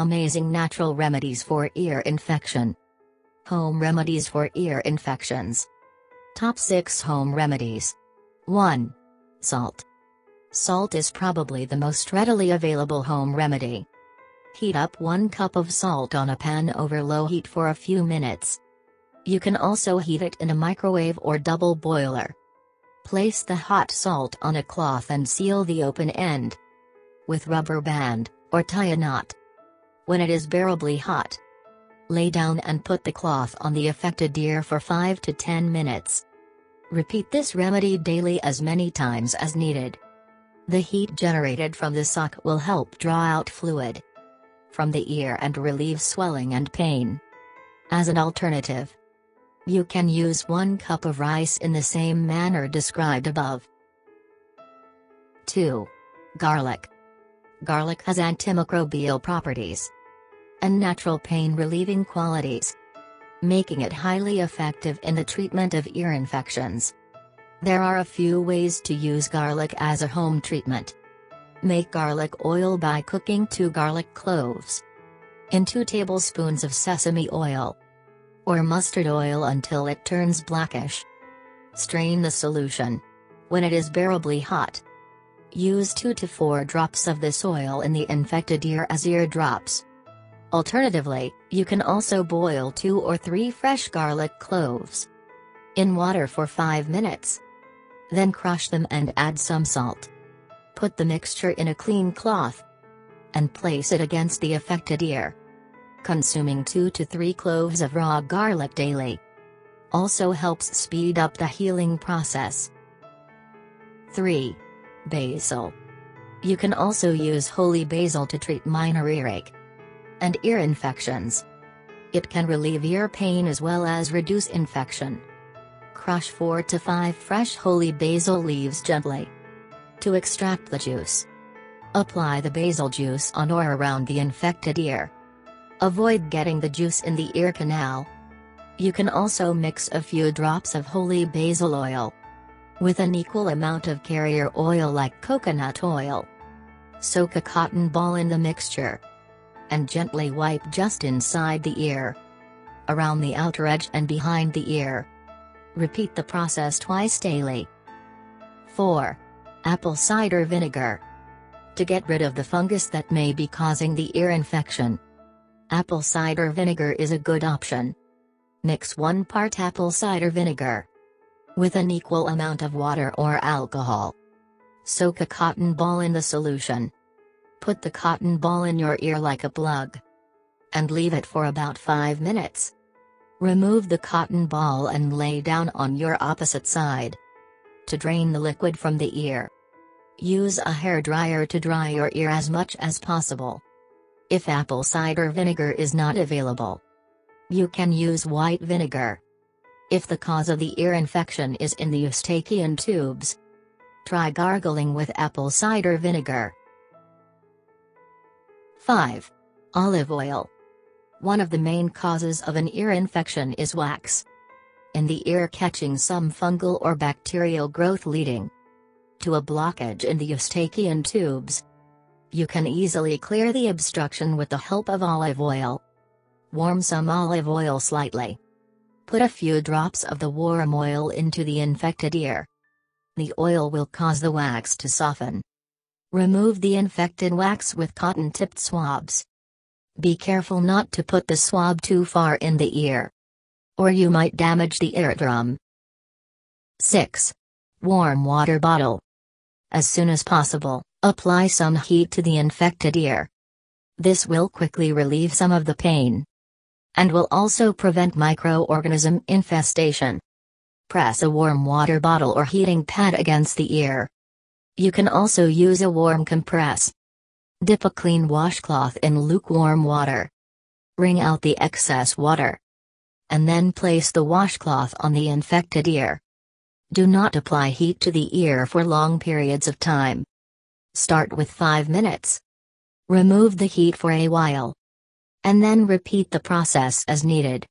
Amazing natural remedies for ear infection. Home remedies for ear infections. Top 6 home remedies. 1. Salt. Salt is probably the most readily available home remedy. Heat up 1 cup of salt on a pan over low heat for a few minutes. You can also heat it in a microwave or double boiler. Place the hot salt on a cloth and seal the open end with rubber band, or tie a knot. When it is bearably hot, lay down and put the cloth on the affected ear for 5 to 10 minutes. Repeat this remedy daily as many times as needed. The heat generated from the sock will help draw out fluid from the ear and relieve swelling and pain. As an alternative, you can use 1 cup of rice in the same manner described above. 2. Garlic. Garlic has antimicrobial properties and natural pain relieving qualities, making it highly effective in the treatment of ear infections. There are a few ways to use garlic as a home treatment. Make garlic oil by cooking 2 garlic cloves in 2 tablespoons of sesame oil or mustard oil until it turns blackish. Strain the solution. When it is bearably hot, use 2 to 4 drops of this oil in the infected ear as ear drops. Alternatively, you can also boil 2 or 3 fresh garlic cloves in water for 5 minutes. Then crush them and add some salt. Put the mixture in a clean cloth and place it against the affected ear. Consuming 2 to 3 cloves of raw garlic daily also helps speed up the healing process. 3. Basil. You can also use holy basil to treat minor earache and ear infections. It can relieve ear pain as well as reduce infection. Crush 4 to 5 fresh holy basil leaves gently to extract the juice. Apply the basil juice on or around the infected ear. Avoid getting the juice in the ear canal. You can also mix a few drops of holy basil oil with an equal amount of carrier oil like coconut oil. Soak a cotton ball in the mixture and gently wipe just inside the ear, around the outer edge and behind the ear. Repeat the process twice daily. 4. Apple cider vinegar. To get rid of the fungus that may be causing the ear infection, apple cider vinegar is a good option. Mix 1 part apple cider vinegar with an equal amount of water or alcohol. Soak a cotton ball in the solution. Put the cotton ball in your ear like a plug. And leave it for about 5 minutes. Remove the cotton ball and lay down on your opposite side. To drain the liquid from the ear, use a hair dryer to dry your ear as much as possible. If apple cider vinegar is not available, you can use white vinegar. If the cause of the ear infection is in the eustachian tubes, try gargling with apple cider vinegar. 5. Olive oil. One of the main causes of an ear infection is wax in the ear catching some fungal or bacterial growth leading to a blockage in the eustachian tubes. You can easily clear the obstruction with the help of olive oil. Warm some olive oil slightly Put a few drops of the warm oil into the infected ear. The oil will cause the wax to soften. Remove the infected wax with cotton-tipped swabs. Be careful not to put the swab too far in the ear. Or you might damage the eardrum. 6. Warm water bottle. As soon as possible, apply some heat to the infected ear. This will quickly relieve some of the pain and will also prevent microorganism infestation. Press a warm water bottle or heating pad against the ear. You can also use a warm compress. Dip a clean washcloth in lukewarm water. Wring out the excess water. And then place the washcloth on the infected ear. Do not apply heat to the ear for long periods of time. Start with 5 minutes. Remove the heat for a while and then repeat the process as needed.